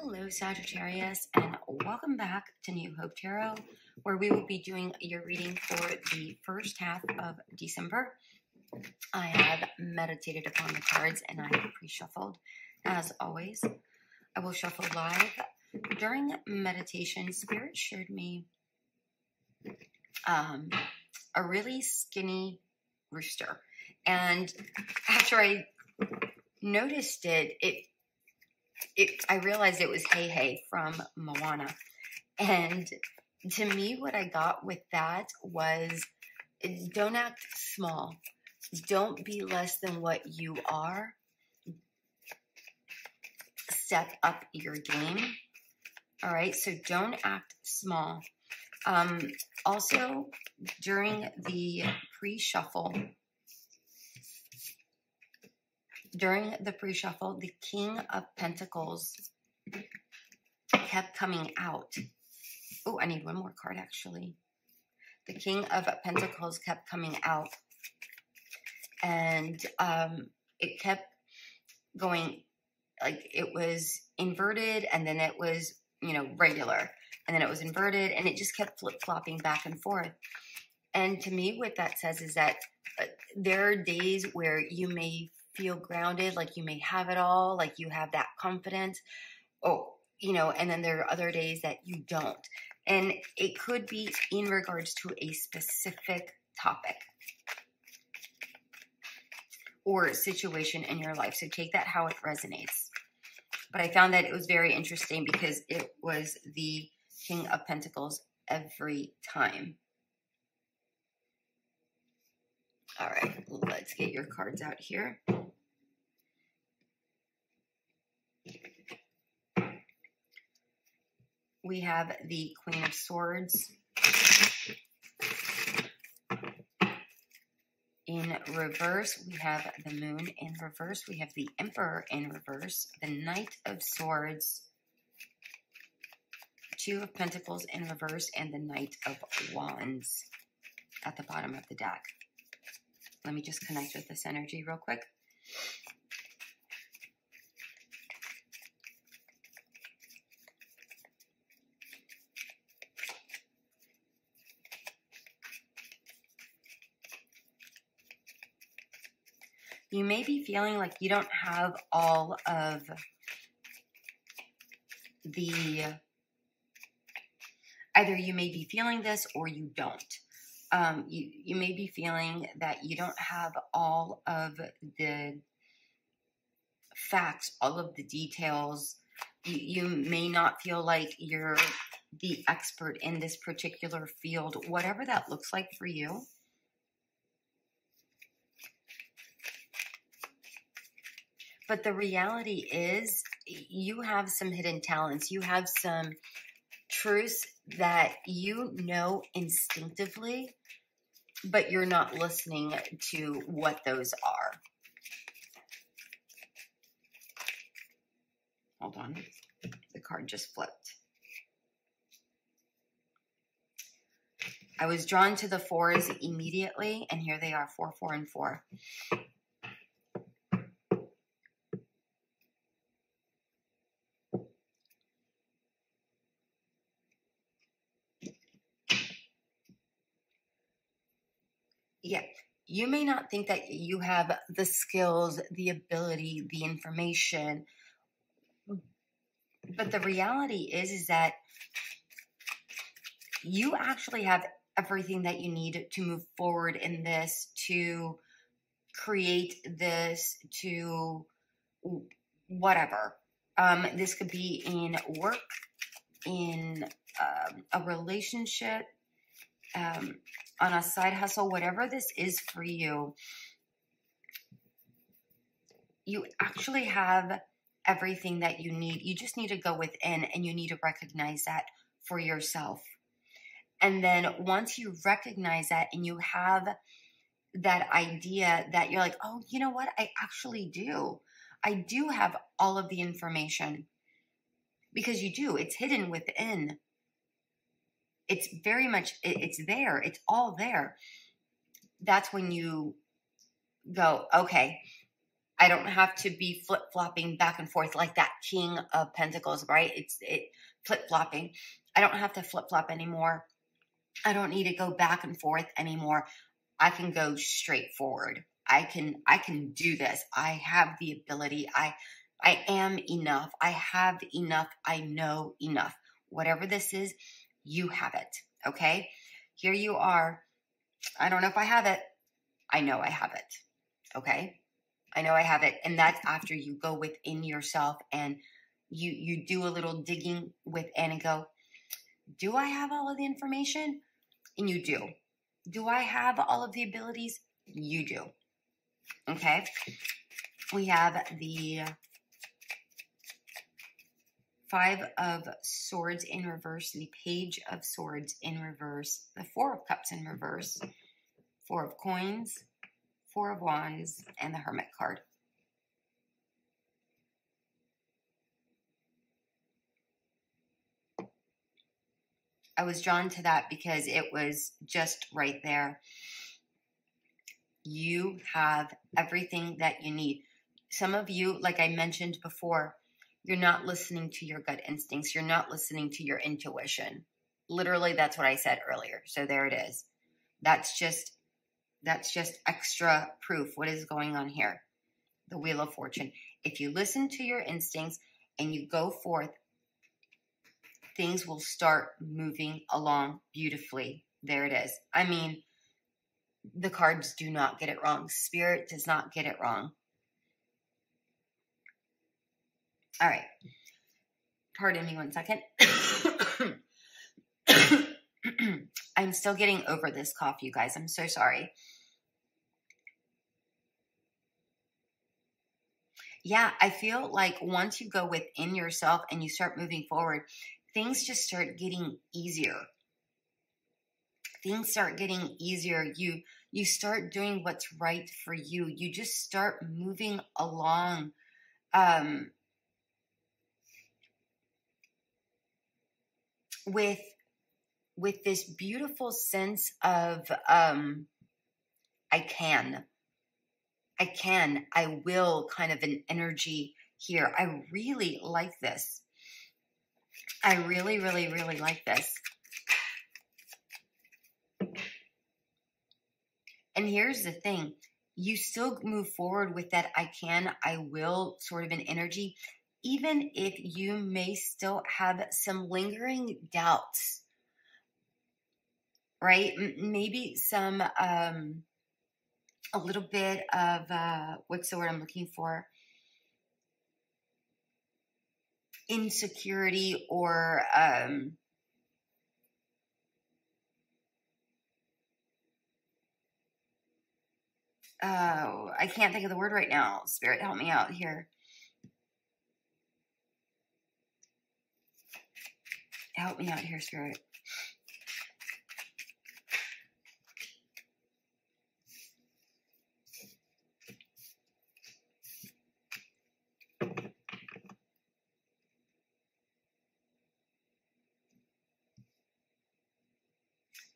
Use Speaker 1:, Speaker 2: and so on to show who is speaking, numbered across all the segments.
Speaker 1: Hello, Sagittarius, and welcome back to New Hope Tarot, where we will be doing your reading for the first half of December. I have meditated upon the cards and I have pre shuffled. As always, I will shuffle live. During meditation, Spirit showed me um, a really skinny rooster. And after I noticed it, it it, I realized it was Heihei from Moana. And to me, what I got with that was don't act small. Don't be less than what you are. Step up your game. All right, so don't act small. Um, also, during the pre shuffle, during the pre shuffle, the King of Pentacles kept coming out. Oh, I need one more card actually. The King of Pentacles kept coming out. And um, it kept going like it was inverted and then it was, you know, regular. And then it was inverted and it just kept flip flopping back and forth. And to me, what that says is that uh, there are days where you may feel grounded, like you may have it all, like you have that confidence. Oh, you know, and then there are other days that you don't. And it could be in regards to a specific topic or situation in your life. So take that how it resonates. But I found that it was very interesting because it was the King of Pentacles every time. All right, let's get your cards out here. We have the Queen of Swords in reverse. We have the Moon in reverse. We have the Emperor in reverse. The Knight of Swords. Two of Pentacles in reverse. And the Knight of Wands at the bottom of the deck. Let me just connect with this energy real quick. You may be feeling like you don't have all of the either you may be feeling this or you don't um, you, you may be feeling that you don't have all of the facts, all of the details. You, you may not feel like you're the expert in this particular field, whatever that looks like for you. But the reality is, you have some hidden talents. You have some truths that you know instinctively, but you're not listening to what those are. Hold on. The card just flipped. I was drawn to the fours immediately, and here they are, four, four, and four. yeah, you may not think that you have the skills, the ability, the information, but the reality is is that you actually have everything that you need to move forward in this to create this to whatever. Um, this could be in work in um, a relationship um, on a side hustle, whatever this is for you, you actually have everything that you need. You just need to go within and you need to recognize that for yourself. And then once you recognize that and you have that idea that you're like, oh, you know what? I actually do. I do have all of the information because you do. It's hidden within it's very much it's there it's all there that's when you go okay I don't have to be flip flopping back and forth like that King of Pentacles, right? It's it flip flopping. I don't have to flip flop anymore. I don't need to go back and forth anymore. I can go straight forward. I can I can do this. I have the ability. I I am enough. I have enough. I know enough. Whatever this is, you have it. Okay? Here you are. I don't know if I have it. I know I have it. Okay? I know I have it. And that's after you go within yourself and you you do a little digging within and go, do I have all of the information? And you do. Do I have all of the abilities? You do. Okay. We have the Five of Swords in reverse, the Page of Swords in reverse, the Four of Cups in reverse, Four of Coins, Four of Wands, and the Hermit card. I was drawn to that because it was just right there. You have everything that you need. Some of you, like I mentioned before, you're not listening to your gut instincts. You're not listening to your intuition. Literally, that's what I said earlier. So there it is. That's just that's just extra proof. What is going on here? The Wheel of Fortune. If you listen to your instincts and you go forth things will start moving along beautifully. There it is. I mean, the cards do not get it wrong. Spirit does not get it wrong. All right. Pardon me one second. I'm still getting over this cough, you guys. I'm so sorry. Yeah, I feel like once you go within yourself and you start moving forward, things just start getting easier. Things start getting easier. You you start doing what's right for you. You just start moving along. Um, with with this beautiful sense of um, I can, I can, I will kind of an energy here. I really like this. I really, really, really like this. And here's the thing you still move forward with that I can, I will sort of an energy, even if you may still have some lingering doubts, right? Maybe some, um, a little bit of, uh, what's the word I'm looking for? insecurity or um, oh, I can't think of the word right now. Spirit, help me out here. Help me out here, Spirit.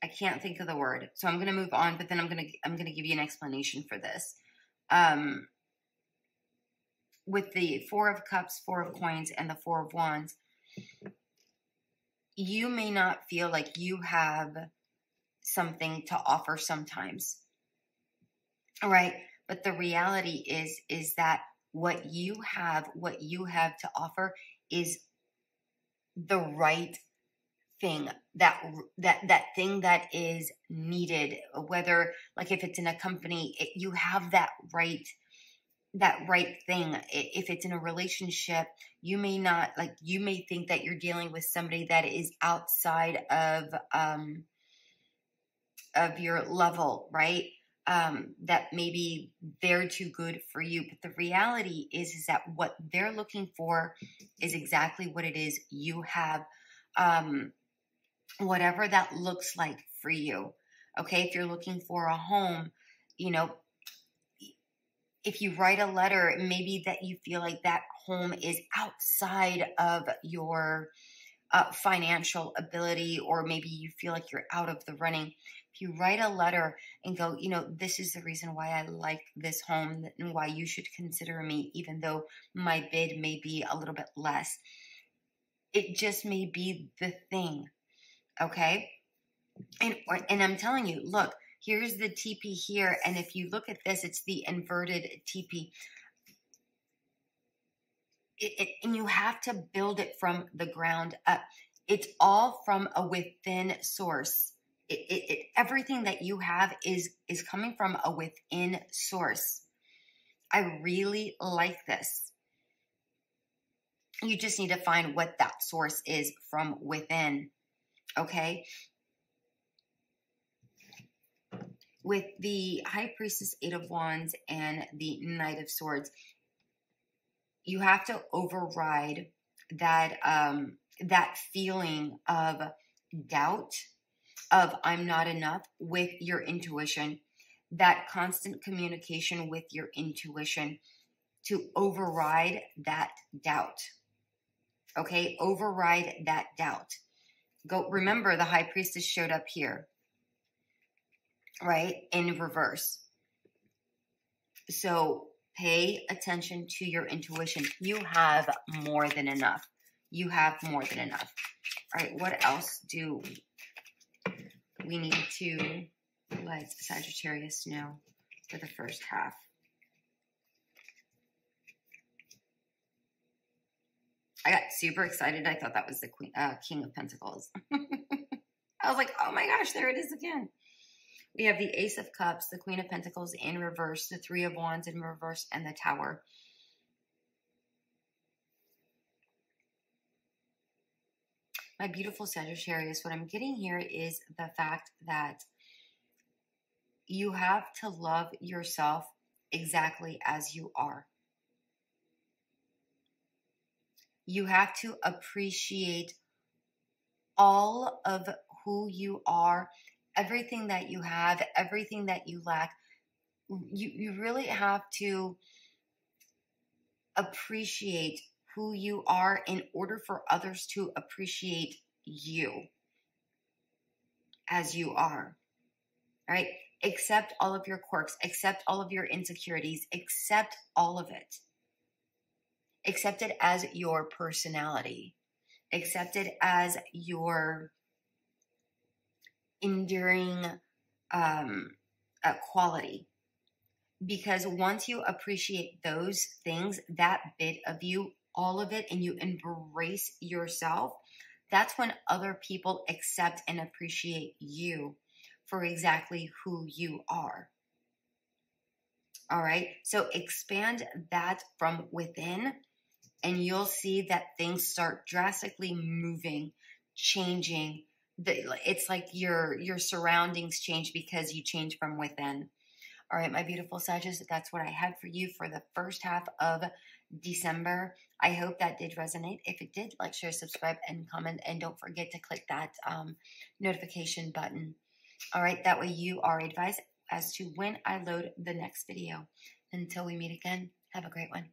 Speaker 1: I can't think of the word. So I'm going to move on, but then I'm going to I'm to give you an explanation for this. Um, with the 4 of cups, 4 of coins and the 4 of wands, you may not feel like you have something to offer sometimes. All right? But the reality is is that what you have, what you have to offer is the right thing that that that thing that is needed whether like if it's in a company it, you have that right that right thing. If it's in a relationship you may not like you may think that you're dealing with somebody that is outside of um of your level right? Um that maybe they're too good for you. But the reality is is that what they're looking for is exactly what it is you have um whatever that looks like for you. Okay, if you're looking for a home, you know, if you write a letter, maybe that you feel like that home is outside of your uh, financial ability, or maybe you feel like you're out of the running. if you write a letter and go, you know, this is the reason why I like this home and why you should consider me, even though my bid may be a little bit less. It just may be the thing. Okay. And, and I'm telling you, look, here's the TP here. And if you look at this, it's the inverted TP. It, it, and you have to build it from the ground up. It's all from a within source. It, everything that you have is is coming from a within source. I really like this. You just need to find what that source is from within. Okay? With the High Priestess, Eight of Wands, and the Knight of Swords, you have to override that um, that feeling of doubt of I'm not enough with your intuition, that constant communication with your intuition to override that doubt. Okay, override that doubt. Go remember the high priestess showed up here, right? In reverse. So pay attention to your intuition. You have more than enough. You have more than enough. All right, what else do we need to let Sagittarius know for the first half. I got super excited. I thought that was the queen, uh, King of Pentacles. I was like, oh my gosh, there it is again. We have the Ace of Cups, the Queen of Pentacles in reverse, the Three of Wands in reverse, and the Tower. my beautiful Sagittarius, what I'm getting here is the fact that you have to love yourself exactly as you are. You have to appreciate all of who you are, everything that you have, everything that you lack. You, you really have to appreciate who you are in order for others to appreciate you as you are. Right? Accept all of your quirks, accept all of your insecurities, accept all of it. Accept it as your personality, accept it as your enduring um, uh, quality because once you appreciate those things, that bit of you all of it and you embrace yourself, that's when other people accept and appreciate you for exactly who you are. All right. So expand that from within, and you'll see that things start drastically moving, changing. It's like your your surroundings change because you change from within. All right, my beautiful Sages, that's what I had for you for the first half of December. I hope that did resonate. If it did, like, share, subscribe, and comment. And don't forget to click that um, notification button. All right, that way you are advised as to when I load the next video. Until we meet again, have a great one.